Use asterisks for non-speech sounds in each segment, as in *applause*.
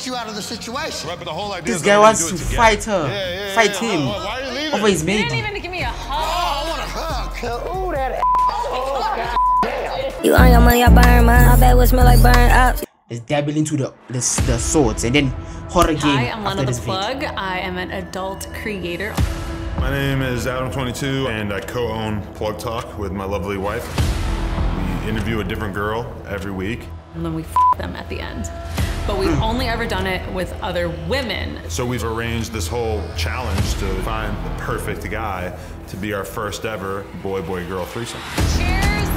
get you out of the situation. Right, but the whole idea This is guy wants gonna to do it together. fight her. Yeah, yeah, Fight yeah. him. Why, why are you leaving? Over his You baby. didn't even give me a Oh. I want a hug. Ooh, that *laughs* You on your money, I burn mine. I bet what smell like burn up. Let's dabble into the, the the swords and then horror game Hi, I'm after Lena the this video. Plug. I am an adult creator. My name is Adam22, and I co-own Plug Talk with my lovely wife. We interview a different girl every week. And then we f them at the end. But we've only ever done it with other women. So we've arranged this whole challenge to find the perfect guy to be our first ever boy-boy-girl threesome. Cheers!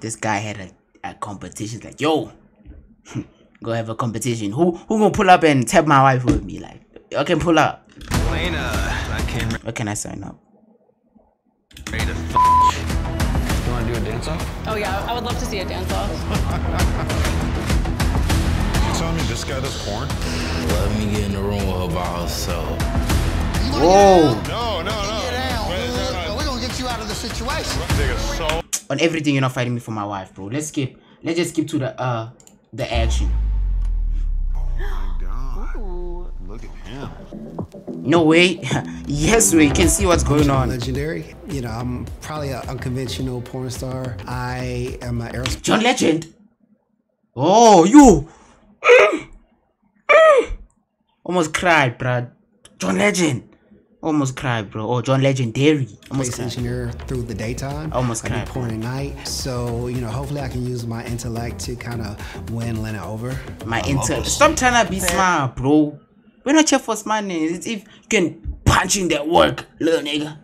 This guy had a, a competition like, yo, *laughs* go have a competition. Who who gonna pull up and tap my wife with me? Like, I can pull up. Lena, uh, I came Where can I sign up? ready to f. You wanna do a dance off? Oh yeah, I would love to see a dance off. *laughs* You telling me this guy does porn? Let me get in the room with her by herself. Whoa! No, no, no. Get down, Wait, dude. no, no. We're gonna get you out of the situation. Take. On everything, you're not fighting me for my wife, bro. Let's skip. Let's just skip to the uh the action. Look at him. No way. *laughs* yes we can see what's going on. Legendary. You know, I'm probably an unconventional porn star. I am an aerospace. John Legend. Oh, you. *gasps* Almost cried, bruh. John Legend. Almost cried, bro. Oh, John Legendary. Almost Space cried. engineer through the daytime. Almost I do cried. porn at night. So, you know, hopefully I can use my intellect to kind of win Lena over. My intellect. Stop trying to be smart, bro. We're not here for smartness. It's if you can punch in that work, little nigga.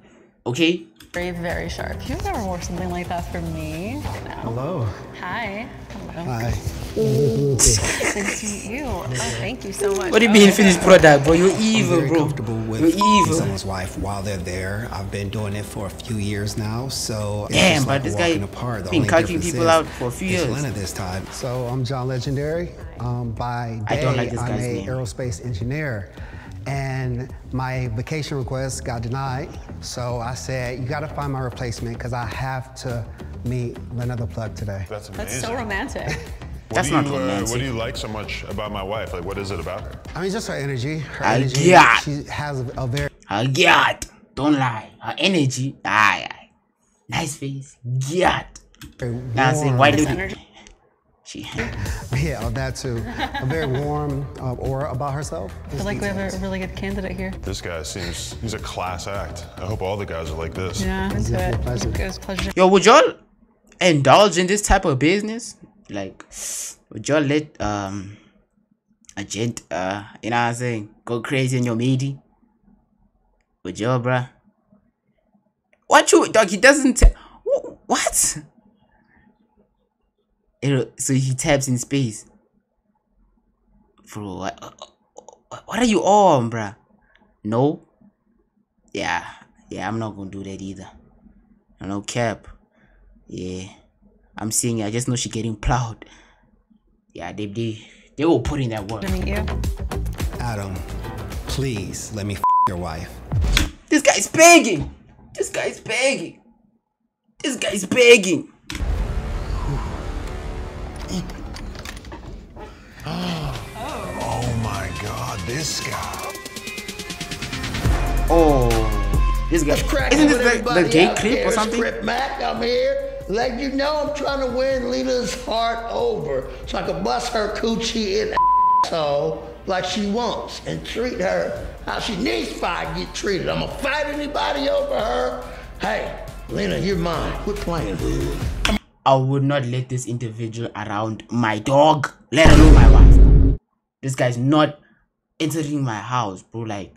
Okay? Very, very sharp. You've never wore something like that for me. No. Hello. Hi. Hello. Hi. *laughs* Nice to meet you. Oh, thank you so much. What do you mean my finished God. product, bro? You're I'm evil, very bro. comfortable with You're evil. someone's wife while they're there. I've been doing it for a few years now, so Damn, but like this guy apart. Been only cucking difference people out for a few it's years. Lena this time. So I'm John Legendary. Um, by I day, don't like this I'm guy's a name. aerospace engineer, and my vacation request got denied. So I said, you got to find my replacement because I have to meet Lena the Plug today. That's amazing. That's so romantic. *laughs* What That's do not you, uh, what do you like so much about my wife? Like, what is it about her? I mean, just her energy. Her I energy. get. She has a very Her God. Don't lie. Her energy. Aye, aye. Nice face. God. warm. Nah, I say, why do energy. She. *laughs* Yeah, that too. A very warm uh, aura about herself. I feel like we have a really good candidate here. This guy seems, he's a class act. I hope all the guys are like this. Yeah, I'm into it. pleasure. It was a pleasure. Yo, would y'all indulge in this type of business? Like, would y'all let um a gent uh you know what I'm saying go crazy in your meeting? Would y'all, bruh? What you dog? He doesn't. Wh- what? So he taps in space. Bro, what, what are you on, bruh? No. Yeah, yeah, I'm not gonna do that either. No cap. Yeah. I'm seeing it. I just know she getting plowed. Yeah, they they they will put in that work. To meet you. Adam, please let me f- your wife. This guy's begging. This guy's begging. This guy's begging. Oh. oh my god, this guy. Oh, this guy. Cracking Isn't this the, the gay clip or something? Crip Mac, I'm here. Let you know I'm trying to win Lena's heart over so I can bust her coochie in asshole like she wants and treat her how she needs to get treated. I'm gonna fight anybody over her. Hey, Lena, you're mine. Quit playing. I would not let this individual around my dog, let alone my wife. This guy's not entering my house, bro. Like,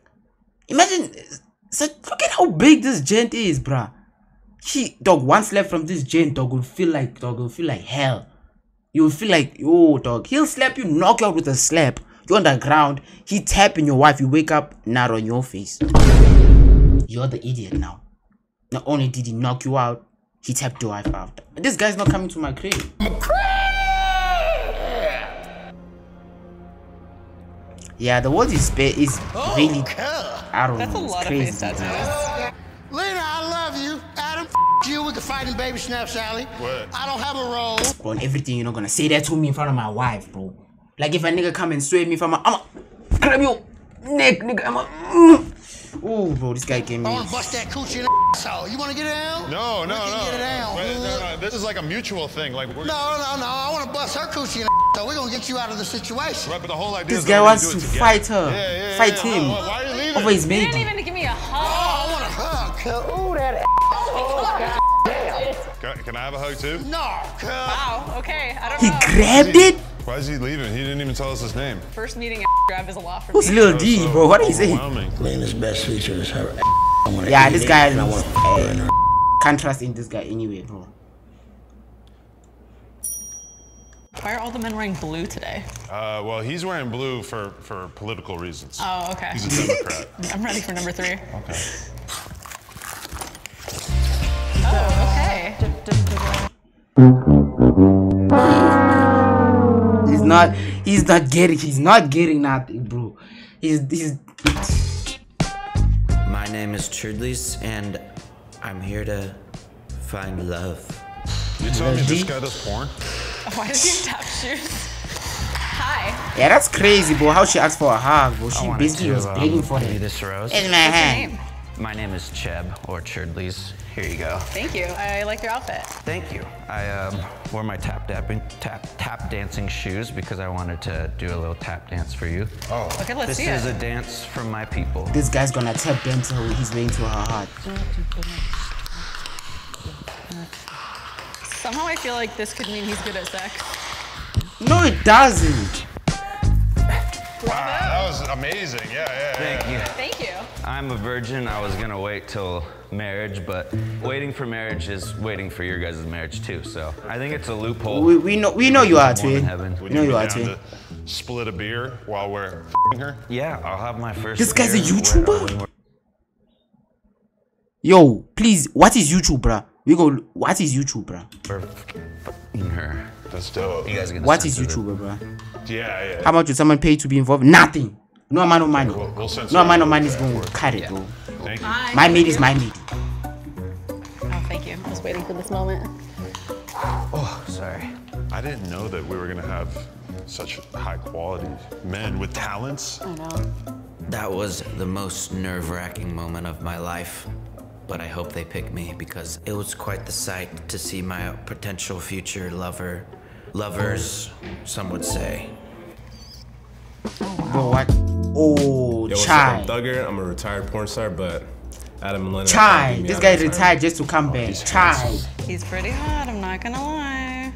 imagine. So look at how big this gent is, bruh. He dog one slap from this gent, dog will feel like dog will feel like hell. You will feel like oh dog. He'll slap you, knock you out with a slap. You're on the ground. He tapping your wife. You wake up, not on your face. You're the idiot now. Not only did he knock you out, he tapped your wife out. This guy's not coming to my crib. Yeah, the world is is really I don't That's know. It's crazy. face tattoos. Lena, I love you. Adam, you with the fighting baby snap, Sally. What? I don't have a role. Bro, and everything you're not gonna say that to me in front of my wife, bro. Like if a nigga come and sway me from a, I'ma grab your neck, nigga. I'ma. Mm. Oh, bro, this guy gave me. I want to bust that coochie in the *laughs* asshole. You want to get it down? No, no, we can no. Get it down. Wait, no, no. This is like a mutual thing. Like we're No, no, no. I want to bust her coochie in the so we're going to get you out of the situation. Right, but the whole idea This is guy that we're wants gonna to fight her. Yeah, yeah, Fight yeah. him. Why, why are you leaving? Over his You mate. didn't even give me a Oh, hug. I want a hug. cuz. Ooh, that ass. Can, can I have a hug too? No. Wow. Okay. I don't He know. grabbed it? Why is he leaving? He didn't even tell us his name. First meeting *laughs* grab is a lot for Who's me. Lil D, So bro? What are you saying? overwhelming. Lena's best feature is her ass. *laughs* I wanna Yeah, this guy and I is. want to fuck her in her *laughs* Can't trust in this guy anyway, bro. Why are all the men wearing blue today? Uh, well, he's wearing blue for, for political reasons. Oh, okay. He's a Democrat. I'm ready for number three. Okay. Oh, okay. He's not. He's not getting. He's not getting nothing, bro. He's. He's. My name is Chudlis, and I'm here to find love. You telling me this guy does porn? Why does he *laughs* have tap shoes? Hi. Yeah, that's crazy, bro. How she asked for a hug, bro. She basically to, was um, begging for it. this rose. In my What's hand. name? My name is Cheb, or Churdleys. Here you go. Thank you. I like your outfit. Thank you. I um, wore my tap dapping, tap tap dancing shoes because I wanted to do a little tap dance for you. Oh. Okay, let's This see is it. a dance from my people. This guy's gonna tap dance her his way into her heart. Somehow I feel like this could mean he's good at sex. No, it doesn't. Wow, that was amazing. Yeah, yeah, yeah. Thank you. Thank you. I'm a virgin. I was gonna wait till marriage, but waiting for marriage is waiting for your guys' marriage too. So I think it's a loophole. We, we know we know you are One in twin. heaven. We know you you are down twin. to split a beer while we're fing her? Yeah, I'll have my first. This guy's a YouTuber? when Yo, please, what is YouTube, bruh? We go. What is YouTube, bruh? F***ing her. That's dope. You guys are gonna What is censor YouTube, bruh? Yeah, yeah. How much would someone pay to be involved? Nothing. No amount of money. We'll- we'll No amount of money is going to cut it, bro. Thank you. My meat is my meat. Oh, thank you. I was waiting for this moment. Oh, sorry. I didn't know that we were gonna have such high quality men with talents. I know. That was the most nerve wracking moment of my life. But I hope they pick me because it was quite the sight to see my potential future lover. Lovers, some would say. Oh, bro, what? Oh, Yo, what's up? chai. I'm Thugger. I'm a retired porn star, but Adam and Lena. Chai. me This out guy of retired just to come oh, back. Chai. He's pretty hot, I'm not gonna lie.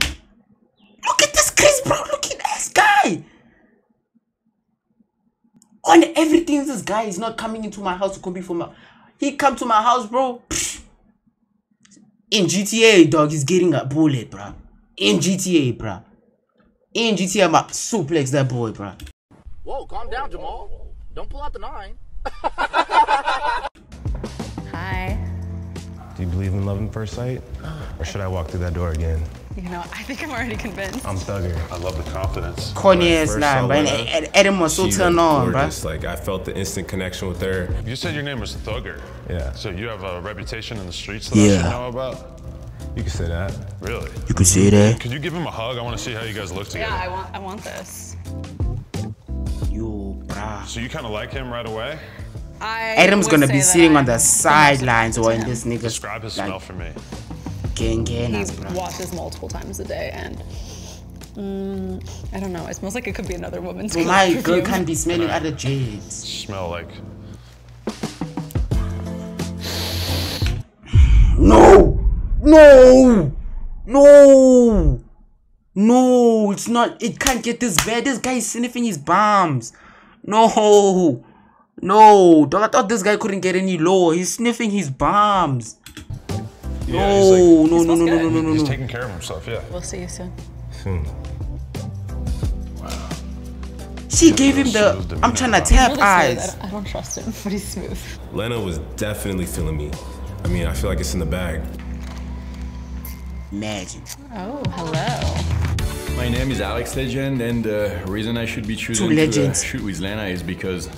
Look at this Chris, bro. Look at this guy. On everything, this guy is not coming into my house to compete for my. He come to my house, bro. In GTA, dog, he's getting a bullet, bro. In GTA, bro. In GTA, I'm a suplex that boy, bro. Whoa, calm down, Jamal. Don't pull out the nine. *laughs* Hi. Do you believe in love at first sight? Or should I walk through that door again? You know, I think I'm already convinced. I'm Thugger. I love the confidence. Corny ass First line, saw bro. And Lena, Adam was so turned on, bro. gorgeous. Like I felt the instant connection with her. You said your name was Thugger. Yeah. So you have a reputation in the streets that I should know about? You can say that. Really? You can say that. Could you give him a hug? I want to see how you guys look together. Yeah, I want I want this. Yo, bruh. So you kind of like him right away? I Adam's gonna be sitting on I'm the sidelines or in this nigga's Describe his smell for me. gang He bro. washes multiple times a day and mm, I don't know. It smells like it could be another woman's Bro, *laughs* my perfume. girl can't be smelling other jades. Smell like. No! No! No! No! It's not. It can't get this bad. This guy is sniffing his bombs. No! No! Dog, I thought this guy couldn't get any lower. He's sniffing his bombs. Yeah, No! like- No! No! No! No! No! No! No! He's taking care of himself, yeah. We'll see you soon. Hmm. Wow. She gave him the. I'm trying to tap Really smooth. I eyes. don't, I don't trust him, but he's smooth. Lena was definitely feeling me. I mean, I feel like it's in the bag. Imagine. Oh, hello. My name is Alex Legend, and the reason I should be choosing Two to uh, shoot with Lena is because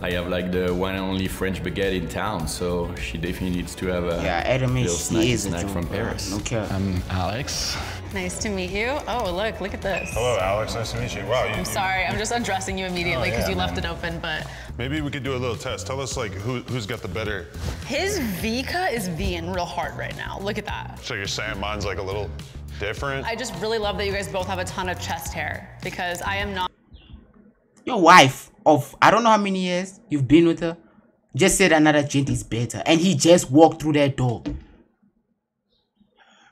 I have like the one and only French baguette in town, so she definitely needs to have a Yeah, Adam little is. snacky He is a snack Jew, from. Paris. Okay. I'm Alex. Nice to meet you. Oh, look, look at this. Hello, Alex. Nice to meet you. Wow. You, I'm sorry, I'm just undressing you immediately Oh, because yeah, you left it open, but Maybe we could do a little test. Tell us like who who's got the better. his V cut is Ving real hard right now. Look at that. So you're saying mine's like a little different? I just really love that you guys both have a ton of chest hair because I am not. Your wife of I don't know how many years you've been with her just said another gent is better, and he just walked through that door.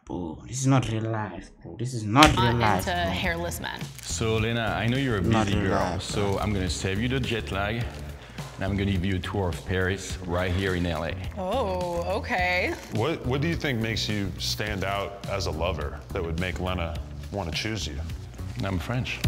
Bro, this is not real life, bro. This is not real Not life. into bro. hairless men. So Lena, I know you're a busy girl, relaxed, so I'm gonna save you the jet lag, and I'm gonna give you a tour of Paris right here in LA. Oh, okay. What What do you think makes you stand out as a lover that would make Lena want to choose you? I'm French.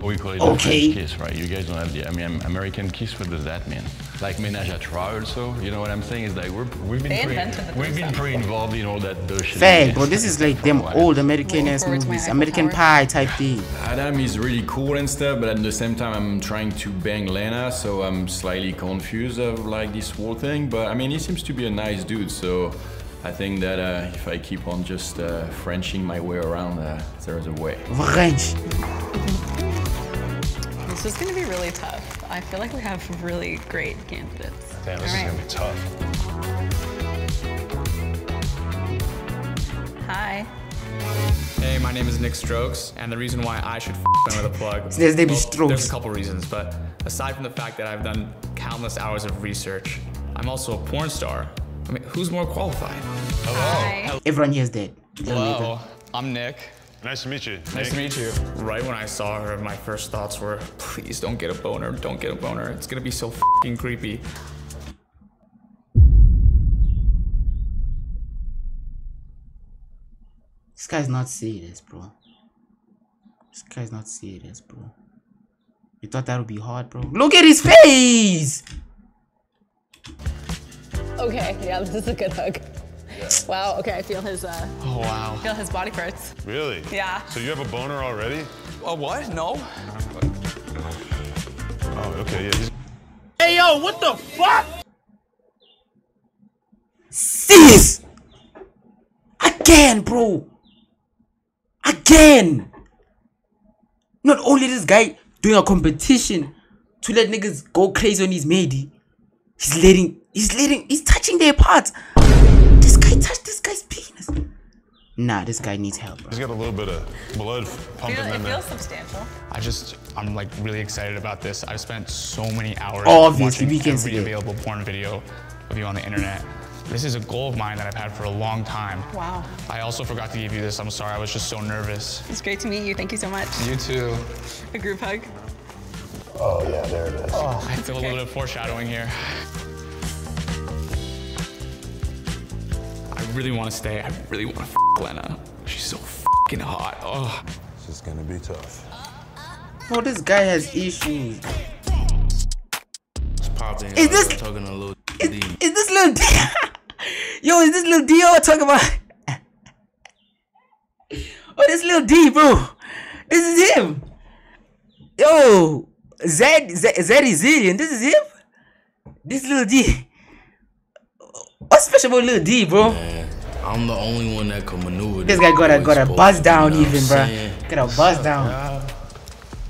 We call it Okay. the French kiss, right? You guys don't have the, I mean, American kiss. What does that mean? Like ménage à trois, also. You know what I'm saying? Is like we're, we've been They pretty, invented the we've been threesome. pretty involved in all that bullshit. Fact, bro. This is like them old American ass forward to my movies, American Pie type thing. Adam is really cool and stuff, but at the same time, I'm trying to bang Lena, so I'm slightly confused of like this whole thing. But I mean, he seems to be a nice dude, so I think that uh, if I keep on just uh, Frenching my way around, uh, there's a way. French. This is gonna be really tough. I feel like we have really great candidates. Damn, this All is right. gonna be tough. Hi. Hey, my name is Nick Strokes, and the reason why I should f them with a plug. There's David well, Strokes. There's a couple reasons, but aside from the fact that I've done countless hours of research, I'm also a porn star. I mean, who's more qualified? Hi. Everyone here is dead. Hello, I'm Nick. Nice to meet you. Nice to meet you. Right when I saw her, my first thoughts were, please don't get a boner, don't get a boner. It's gonna be so fing creepy. This guy's not serious, bro. This guy's not serious, bro. You thought that would be hard, bro? Look at his face! Okay, yeah, this is a good hug. Wow. Okay, I feel his. Uh, Oh wow. I feel his body parts. Really? Yeah. So you have a boner already? A what? No. Oh, okay. Yeah. Hey, yo, what the fuck? Sis! Again, bro! Again! Not only this guy doing a competition to let niggas go crazy on his made, he's letting, he's letting, he's touching their parts. This guy touched this guy's penis. Nah, this guy needs help, bro. he's got a little bit of blood pumping Feel, in there. It feels substantial. I just, I'm like really excited about this. I've spent so many hours Obviously, watching we can every see it. available porn video of you on the internet. This is a goal of mine that I've had for a long time. Wow. I also forgot to give you this. I'm sorry. I was just so nervous. It's great to meet you. Thank you so much. You too. A group hug. Oh yeah, there it is. Oh, I feel a little bit of foreshadowing here. Really want to stay. I really want to f Lena. She's so fucking hot. Oh. This is gonna be tough. Oh, this guy has issues. It's popping. Is this- talking a little Is, is this little D? *laughs* Yo, is this little D I'm talking about? *laughs* oh, this little D, bro. This is him. Yo, Zed, Zed, Zed is Zillion. This is him. This little D. What's special about little D, bro? I'm the only one that can maneuver. This guy got a got a buzz down you know even, bro. saying? Got a buzz down.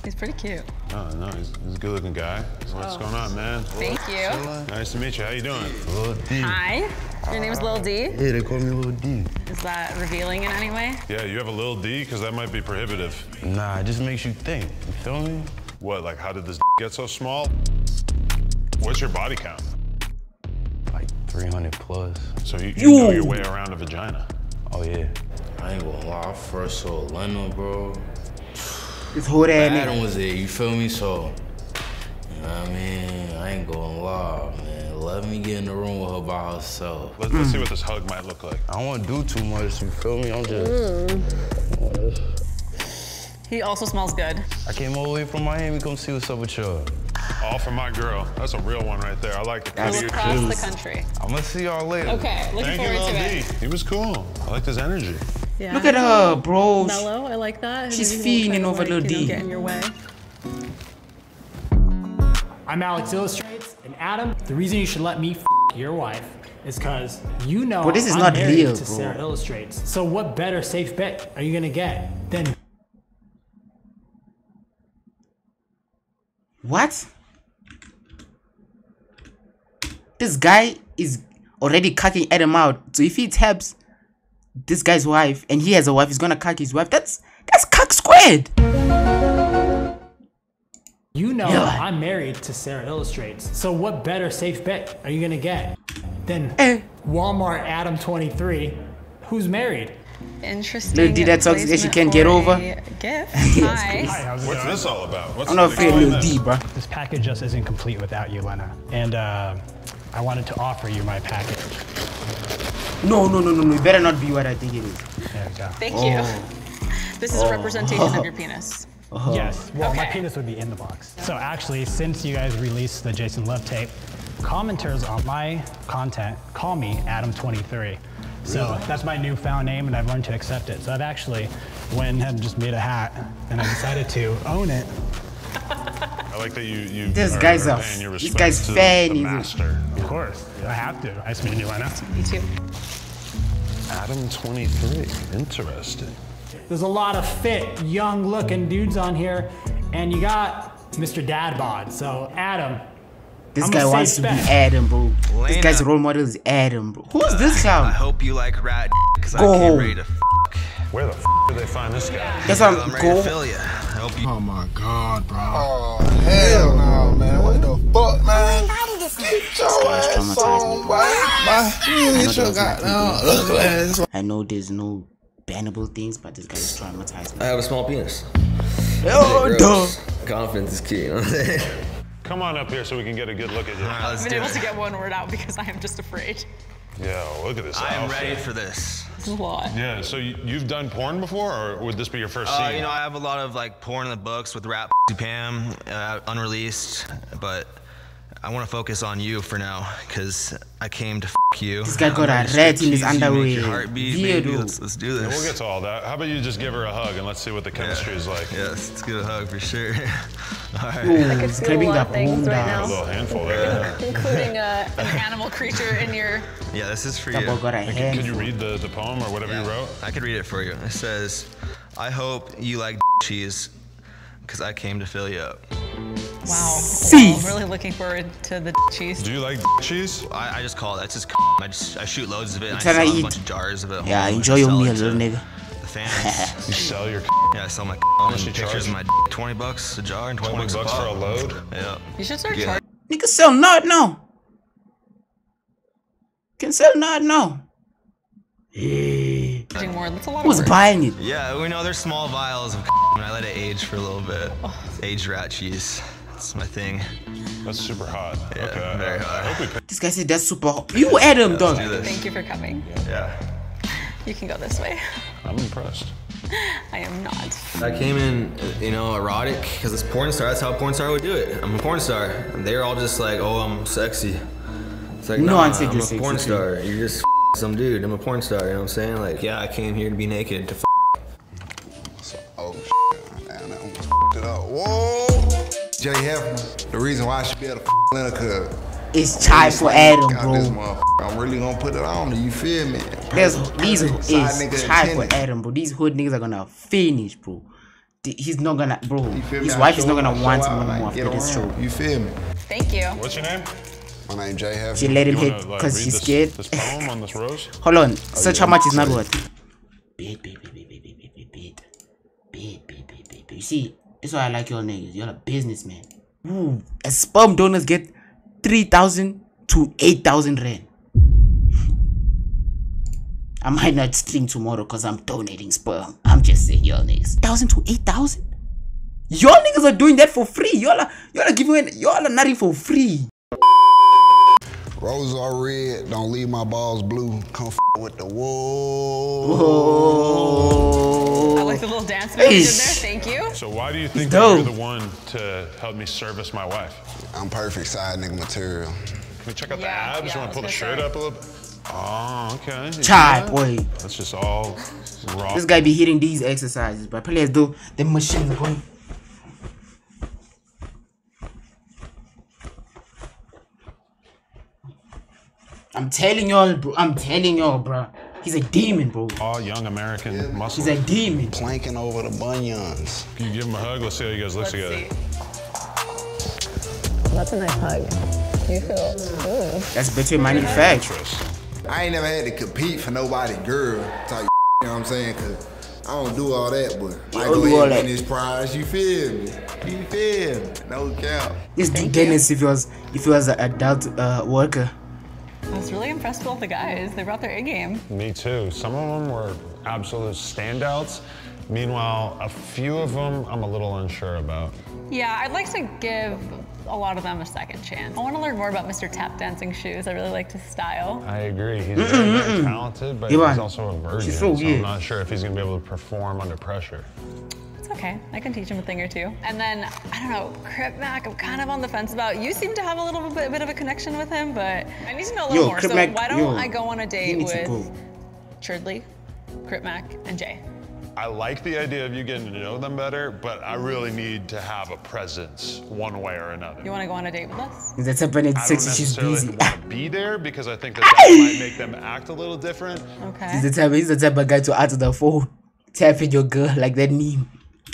He's pretty cute. Oh no, he's, he's a good-looking guy. So What's going on, man? Thank you. Nice to meet you. How you doing? Lil D. Hi. Your name's Lil D. Yeah, they call me Lil D. Is that revealing in any way? Yeah, you have a little D because that might be prohibitive. Nah, it just makes you think. You feel me? What? Like, how did this *laughs* get so small? What's your body count? Like 300 plus. So you, you know your way around a vagina. Oh yeah. I ain't gonna lie, I first saw Lena, bro. This whole ass Adam nigga. was there, you feel me? So, you know what I mean? I ain't gonna lie, man. Let me get in the room with her by herself. Let's, let's see what this hug might look like. I don't want to do too much. You feel me? I'm just. Mm. He also smells good. I came all the way from Miami. Come see what's up with y'all. All for my girl. That's a real one right there. I like the That's pretty Across Jeez. the country. I'm gonna see y'all later. Okay, looking Thank you, forward Lil to D. it. He was cool. I like his energy. Yeah. Look at her, bro. Mellow, I like that. She's Maybe he won't try fiending over like, Lil you know, D. Get in your way. I'm Alex Illustrates, and Adam, the reason you should let me f your wife is because you know But this is I'm not married real, to bro. Sarah Illustrates. So what better safe bet are you gonna get than What? This guy is already cucking Adam out. So if he taps this guy's wife and he has a wife, he's gonna cuck his wife. That's that's cuck squared. You know Yeah. I'm married to Sarah Illustrates. So what better safe bet are you gonna get than Eh. Walmart Adam 23, who's married? Interesting. Little D that talks that she can't get over. a Gift. Yes, Hi. Hi, how's it What's going? this all about? What's I'm not afraid of explain Lil. D, bro. This package just isn't complete without you, Lena. And uh, I wanted to offer you my package. No, no, no, no, no. It better not be what I think it is. There we go. Thank Oh. you. *laughs* This is a oh. representation of your *laughs* penis. Uh-huh. Yes. Well, my penis would be in the box. So actually, since you guys released the Jason Luv tape, commenters on my content call me Adam23. So that's my newfound name, and I've learned to accept it. So I've actually went ahead and just made a hat, and I decided to own it. I like that you you This are, guy's are a- paying your this guy's to fan, the he's a- master. Of course, I have to. Nice meeting you, Lena. Me too. Adam 23. Interesting. There's a lot of fit, young-looking dudes on here, and you got Mr. Dad Bod. So Adam, This I'm guy safe wants to be. Adam, bro. This guy's role model is Adam, bro. Who's this guy? I hope you like rat *laughs* because I Go came home. ready to f- Where the f did they find this guy? That's what I'm I'm ready to go. Fill you. I hope you. Oh my god, bro. Oh, hell no, man. What the fuck, man? Get your ass on, me, boy. Bye. You I know get your goddamn ugly ass. I know there's no bannable things, but this guy is traumatized me. I have a small penis. Oh, Big duh. Confidence is key, you know what I'm saying? Come on up here so we can get a good look at you. I've been able to get one word out because I am just afraid. Yeah, look at this I am outfit. ready for this. It's a lot. Yeah, so you, you've done porn before, or would this be your first Uh, scene? you know, I have a lot of like porn in the books with rap Pam, uh, unreleased, but I want to focus on you for now because I came to f you. This guy got a ready to rat in his tease you, make underwear. your heartbeat, baby. Let's, let's do Yeah, this. we'll get to all that. How about you just give her a hug and let's see what the chemistry is like? Yes, let's get a hug for sure. *laughs* All right. Ooh, I could he's feel a lot of things right now. A little handful there. *laughs* Including uh, an animal creature in your. Yeah, this is for That you. boy got a Could, could you read the, the poem or whatever you wrote? I could read it for you. It says, I hope you like *laughs* cheese because I came to fill you up. Wow. Cease. Well, really looking forward to the cheese. Do you like cheese? I, I just call it. That's just I just I shoot loads of it. And I sell a eat? bunch of jars of it. Yeah, enjoy your sell meal, little nigga. The *laughs* fans. You sell your yeah, I sell my much you pictures charge? of my 20 bucks a jar and 20, 20 bucks a for a pop. load? Yeah. You should start Yeah. charging Nigga sell nut now. Can sell nut no. Hey. more. That's a lot Who's buying it? Yeah, we know they're small vials of and I let it age for a little bit. Aged rat cheese. That's my thing. That's super hot. Yeah, okay. very I hot. hope we pick This guy said that's super hot. You Adam, dog. do this. Thank you for coming. Yeah. You can go this way. I'm impressed. *laughs* I am not. I came in, you know, erotic because it's porn star. That's how a porn star would do it. I'm a porn star. And they're all just like, oh, I'm sexy. It's like, No no, nah, I'm you're a porn too. star. You're just *laughs* some dude. I'm a porn star. You know what I'm saying? Like, yeah, I came here to be naked to. Whoa. Jay Hefner, the reason why I should be able to f Lena, cause It's chai for Adam, Got this bro. I'm really gonna put it on you, you feel me? There's these Perfect side is chai for. Adam, bro. These hood niggas are gonna finish, bro. He's not gonna, bro. You feel me? His wife is not gonna want him out, no like, after this show. You feel me? Thank you. What's your name? My name Jay Hefner. She let him hit wanna, like, because read she's this, scared. This poem on this rose? Hold on. Oh, Search how much is not worth. Bid, bid, bid, bid, bid, bid, bid, bid, bid. Bid, bid, bid, bid, bid. You see, that's why I like y'all niggas. You're a businessman. Ooh, as sperm donors get 3,000 to 8,000 rand. I might not stream tomorrow because I'm donating sperm. I'm just saying, y'all niggas. 1,000 to 8,000? Y'all niggas are doing that for free. Y'all are, y'all are giving, y'all are nothing for free. Roses are red, don't leave my balls blue. Come f with the whoa. I like the little dance move you did there. Thank you. So why do you think Dope. that you're the one to help me service my wife? I'm perfect side nigga material. Can we check out Yeah, the abs? yeah, you want to pull the shirt say. up a little bit? Oh, okay. You see Chai, that? boy. That's just all raw. This guy be hitting these exercises, but probably as though the machines are going. I'm telling y'all, bro. I'm telling y'all, bro. He's a demon, bro. All young American muscle. He's a demon. Planking over the bunions. Can you give him a hug? Let's see how you guys look together. That's a nice hug. You feel. Ooh. That's between manufacturers. I ain't never had to compete for nobody girl type, *laughs* you know what I'm saying? Cause I don't do all that, but I don't go ahead and win this prize, you feel me? You feel me? No cap. This dude Dennis, if he was, if he was an adult uh, worker. I was really impressed with all the guys. They brought their A game. Me too. Some of them were absolute standouts. Meanwhile, a few of them I'm a little unsure about. Yeah, I'd like to give a lot of them a second chance. I want to learn more about Mr. Tap Dancing Shoes. I really liked his style. I agree. He's very, very talented, but Yeah, he's also a virgin. So so. I'm not sure if he's going to be able to perform under pressure. It's okay. I can teach him a thing or two. And then, I don't know, Crip Mac, I'm kind of on the fence about. You seem to have a little bit, bit of a connection with him, but I need to know a little Yo, more. Crip so Mac, why don't yo, I go on a date with go. Churdley, Crip Mac, and Jay? I like the idea of you getting to know them better, but I really need to have a presence one way or another. You want to go on a date with us? That's happening I at don't six. She's necessarily busy. want to *laughs* be there because I think that that might make them act a little different. Okay. He's the type. He's the type of guy to answer the phone, tapping your girl like that meme.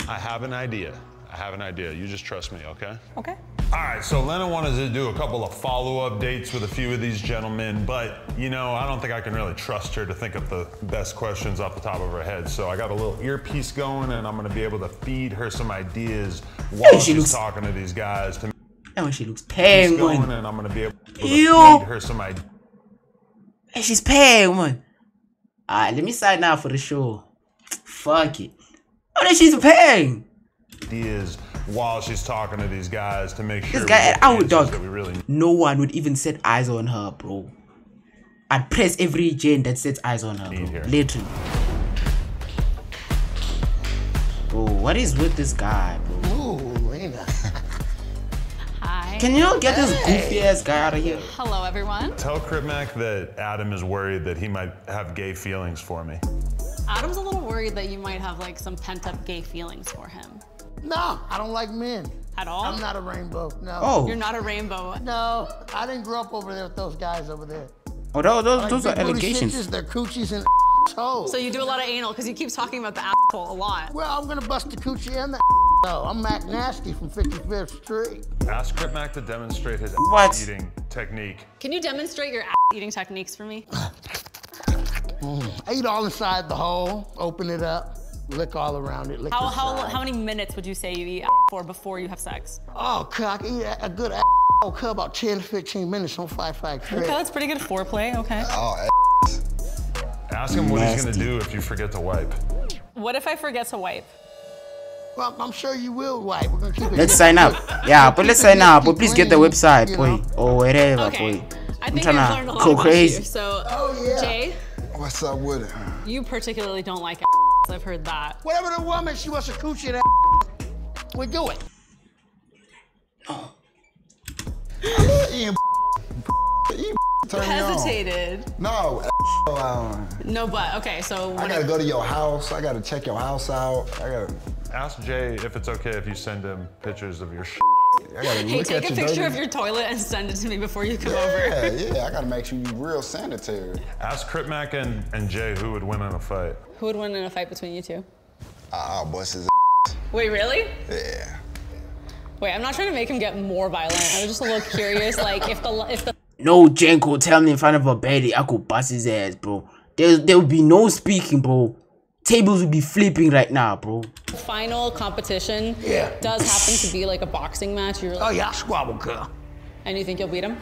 I have an idea. I have an idea. You just trust me, okay? Okay. All right, so Lena wanted to do a couple of follow-up dates with a few of these gentlemen, but you know, I don't think I can really trust her to think of the best questions off the top of her head. So I got a little earpiece going, and I'm gonna be able to feed her some ideas while she she's looks- talking to these guys. To And when she looks Peace going, penguin. and I'm gonna be able to Ew. feed her some ideas. Hey, she's penguin. Alright, let me sign out for the show. Fuck it. Oh, then she's paying. ideas while she's talking to these guys to make sure This guy, get the I would dog. that we really. No one would even set eyes on her, bro. I'd press every gen that sets eyes on her, bro. Literally. Bro, what is with this guy, bro? Ooh, Lena. *laughs* Hi. Can you get this goofy ass guy out of here? Hello, everyone. Tell Cripmac that Adam is worried that he might have gay feelings for me. Adam's a little worried that you might have like some pent up gay feelings for him. No, I don't like men. At all? I'm not a rainbow. No. Oh. You're not a rainbow. No, I didn't grow up over there with those guys over there. Oh, those, those, Like those are big booty allegations. Bitches, their coochies and *laughs* toes. So you do a lot of anal because you keep talking about the asshole a lot. Well, I'm gonna bust the coochie and the *laughs* though. I'm Mac Nasty from 55th Street. Ask Cripmac to demonstrate his What? eating technique. Can you demonstrate your *laughs* eating techniques for me? I eat all inside the hole, open it up, lick all around it. Lick How, how, how many minutes would you say you eat *laughs* for before you have sex? Oh, cock, eat a, a good okay, oh, about 10 to 15 minutes on 5 Okay, that's pretty good foreplay. Okay. Oh, Ask him what he's gonna do if you forget to wipe. What if I forget to wipe? Well, I'm sure you will wipe. We're gonna keep it. Let's sign up. Yeah, but let's sign up. But please get the website, You boy. Or whatever, Okay. boy. I I'm think I've trying learned a to lot go about crazy. you. So, Oh, yeah. Jay, What's up with it? you particularly don't like ass. I've heard that. Whatever the woman, she wants a coochie that we do it. You you turn. Hesitated. No, No, but okay. So I gotta go to your house. I gotta check your house out. I gotta, Ask Jay if it's okay if you send him pictures of your sh. I gotta Hey, look take at a picture dirty- of your toilet and send it to me before you come Yeah, over. yeah. *laughs* Yeah, I gotta make sure you're real sanitary. Ask Cripmac and, and Jay who would win in a fight. Who would win in a fight between you two? Ah, I'll bust his. *laughs* Wait, really? Yeah. Wait, I'm not trying to make him get more violent. I was just a little curious, like if the if the No Jenko tell me in front of a baby, I could bust his ass, bro. There, there will be no speaking, bro. Tables will be flipping right now, bro. final competition Yeah. does happen to be like a boxing match, you're oh, like, Oh, yeah, I squabble, girl. and you think you'll beat him?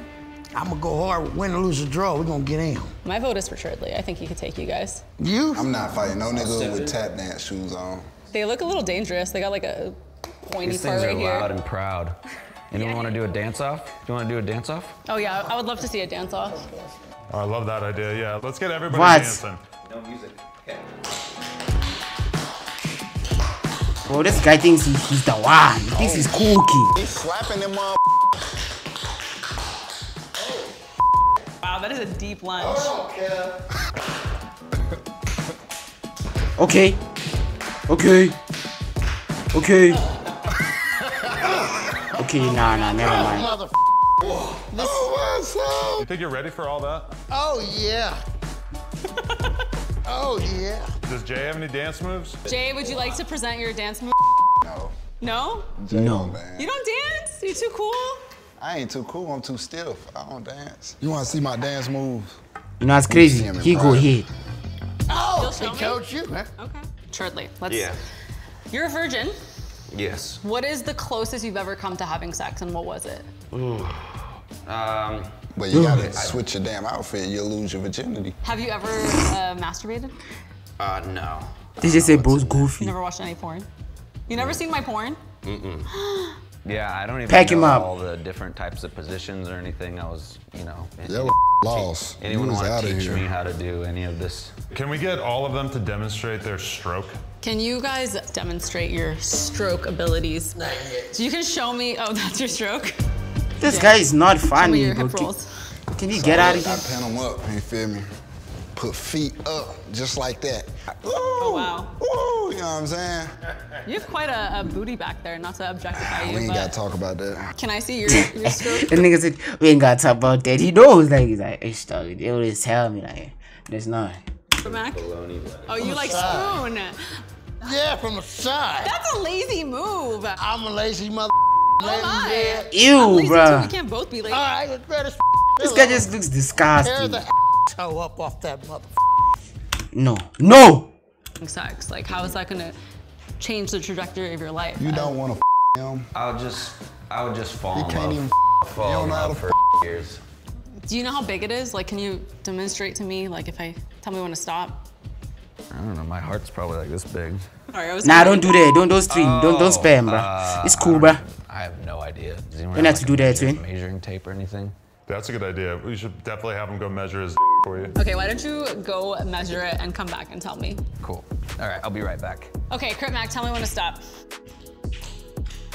I'm gonna go hard. Win or lose or draw, we're gonna get in. My vote is for Shirley. I think he could take you guys. You? I'm not fighting no nigga with tap dance shoes on. They look a little dangerous. They got like a pointy These part things are right here. loud and proud. Anyone want to do a dance off? Do you want to do a dance off? Oh yeah, I would love to see a dance off. Oh, I love that idea. Yeah, let's get everybody What? dancing. No music. Bro, this guy thinks he, he's the one. He thinks he's cookie. He's slapping them up. Wow, that is a deep lunge. Oh, okay. Okay. Okay. Okay, nah, nah, never mind. Mother Oh, what's up? You think you're ready for all that? Oh, yeah. *laughs* oh, yeah. Does Jay have any dance moves? Jay, would you like to present your dance move? No. No? No. Man. You don't dance? You too cool? I ain't too cool. I'm too stiff. I don't dance. You want to see my dance moves? You know it's crazy? him in He go private. ahead. Oh, You'll he show me? told you, man. Okay. Shortly. Let's. Yeah. You're a virgin. Yes. What is the closest you've ever come to having sex, and what was it? Ooh. Um. But you gotta switch your damn outfit. You'll lose your virginity. Have you ever uh, masturbated? Uh, no. They just say bro's goofy. You never watched any porn? You never seen my porn? Mm-mm. *gasps* Yeah, I don't even Pack know him up. all the different types of positions or anything. I was, you know. Yeah, any- *laughs* lost. Anyone want to teach here. me how to do any of this? Can we get all of them to demonstrate their stroke? Can you guys demonstrate your stroke abilities? So you can show me. Oh, *laughs* that's your stroke. This Yeah. guy is not funny, bro. Can, can you So get out of here? I pin them up. You feel me? Put feet up, just like that. Oh wow. Woo, you know what I'm saying? You have quite a, a booty back there. Not to objectify you. We ain't gotta talk about that. can I see your *laughs* your stroke? the nigga said, we ain't gotta talk about that. He knows, like, he's like, it's dog. They always tell me, like, there's not. Mac? Oh, you like side. spoon? Yeah, from the side. That's a lazy move. I'm a lazy mother. Oh my. Ew, I'm lazy too. bruh. We can't both be late. All right, let's better. This guy just looks Tear disgusting. the toe up off that mother. No. No! Sex. Like, how is that gonna change the trajectory of your life? You don't want to him. I'll just, I would just fall You in can't love. even fall You don't in know how love to for years. Do you know how big it is? Like, can you demonstrate to me? Like, if I tell me when to stop. I don't know. My heart's probably like this big. Sorry, I was. Nah, don't do that. Don't don't stream. don't don't Oh, spam, bro. uh, it's cool, bro. Don't- I have no idea. Does anyone Don't have, have to do that, measure- twin. Measuring tape or anything? That's a good idea. We should definitely have him go measure his *laughs* for you. Okay, why don't you go measure it and come back and tell me? Cool. All right, I'll be right back. Okay, Crit Mac, tell me when to stop.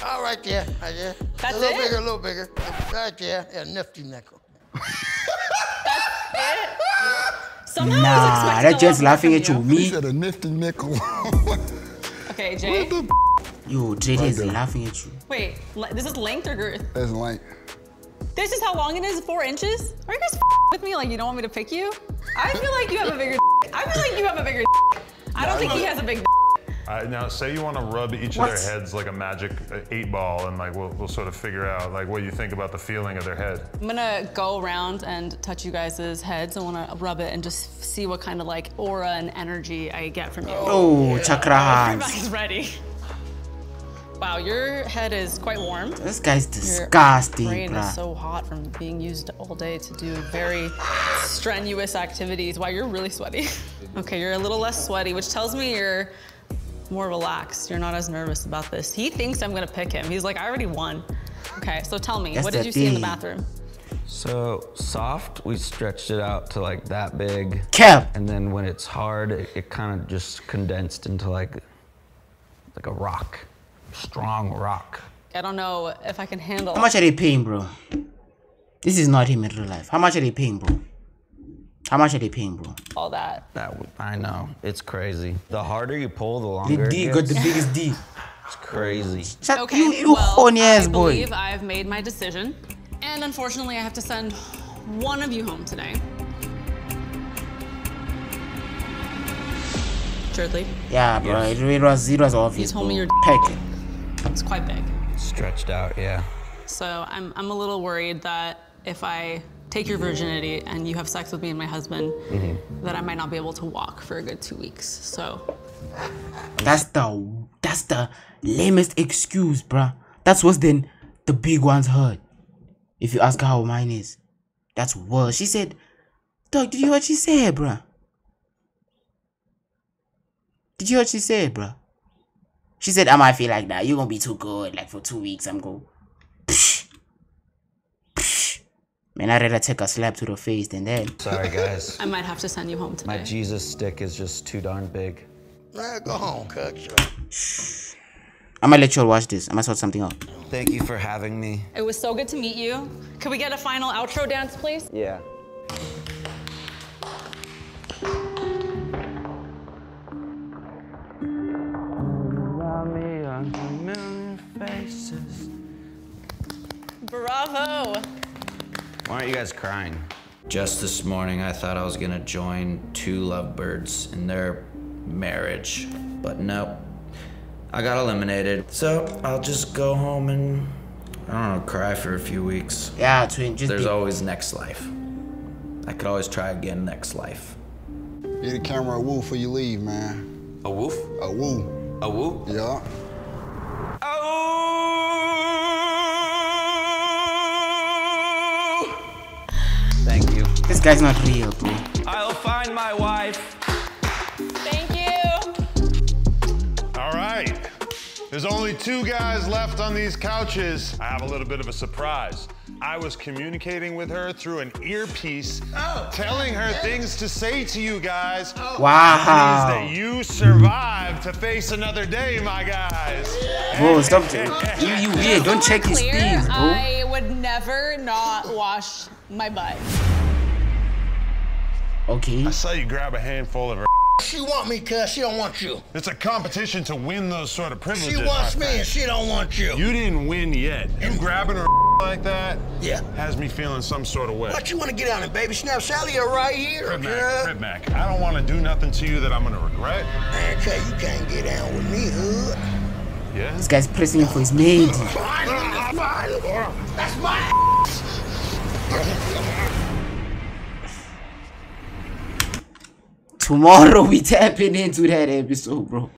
All right, yeah, right there. That's a little it? bigger, a little bigger. Right there, yeah, nifty nickel. Somehow I was Nah, expecting that a just laughing at you. you. Me? said a nifty nickel. Okay, *laughs* Jay. Yo, Drake Right is there. laughing at you. Wait, this is length or girth? That's length. This is how long it is, four inches? Are you guys with me like you don't want me to pick you? I feel like you have a bigger I feel like you have a bigger I don't think he has a big Uh, now, say you want to rub each What? of their heads like a magic uh, eight ball, and like we'll, we'll sort of figure out like what you think about the feeling of their head. I'm gonna go around and touch you guys' heads. I wanna rub it and just see what kind of like aura and energy I get from you. Oh, chakra hands. Everybody's ready. Wow, your head is quite warm. This guy's disgusting. Your disgusting, brain bruh. is so hot from being used all day to do very strenuous activities. Wow, you're really sweaty. *laughs* okay, you're a little less sweaty, which tells me you're more relaxed. You're not as nervous about this. He thinks I'm gonna pick him. He's like, I already won. Okay, so tell me, That's what did the you see in the bathroom? So soft, we stretched it out to like that big. Cap. And then when it's hard, it, it kind of just condensed into like, like a rock, strong rock. I don't know if I can handle How much are they paying, bro? This is not him in real life. How much are they paying, bro? How much are they paying, bro? all that. That w- I know, it's crazy. The harder you pull, the longer. The it D got the biggest D. *laughs* It's crazy. Shut Okay, you, you well, horny ass I boy. believe I've made my decision, and unfortunately, I have to send one of you home today. Shortly, Yeah, bro. It, it was it was obvious. told me bro. you're- Pack it. It's quite big. Stretched out, yeah. So I'm, I'm a little worried that if I take your virginity and you have sex with me and my husband, mm-hmm. that I might not be able to walk for a good two weeks. So That's the that's the lamest excuse, bruh. That's worse than the big ones heard. If you ask her how mine is, that's worse. She said, "Dog, did you hear what she said, bruh? Did you hear what she said, bruh? She said, I might feel like that. You're gonna be too good. Like for two weeks, I'm going. Psh, psh. Man, I'd rather take a slap to the face than that. Sorry, guys. *laughs* I might have to send you home today. My Jesus stick is just too darn big. Nah, go home, cut. I'm gonna let y'all watch this. I'm gonna sort something out. Thank you for having me. It was so good to meet you. Could we get a final outro dance, please? Yeah. Bravo. Why aren't you guys crying? Just this morning, I thought I was gonna join two lovebirds in their marriage, but nope. I got eliminated, so I'll just go home and I don't know, cry for a few weeks. Yeah, twin. Just There's be- always next life. I could always try again next life. Get the camera a woo before you leave, man. A woof? A woo. A woo? Yeah. Oh. Thank you. This guy's not real, bro. I'll find my wife. Thank you. All right. There's only two guys left on these couches. I have a little bit of a surprise. I was communicating with her through an earpiece, oh. telling her things to say to you guys. Oh. Wow. That that you survived to face another day, my guys. Bro, stop. *laughs* You, you weird. Don't check his Clear, things, bro. I would never not wash my butt. Okay. I saw you grab a handful of her. She want me, cuz she don't want you. It's a competition to win those sort of privileges. She wants me and she don't want you. You didn't win yet. You grabbing her like that Yeah. has me feeling some sort of way. What you want to get on it, baby? Snap Sally You're right here, Crib Mac, girl. Crib Mac, I don't want to do nothing to you that I'm gonna regret. Man, cuz you can't get down with me, hood. Yeah? This guy's pressing for his maid. Fine, that's mine. That's Tomorrow we tapping into that episode, bro.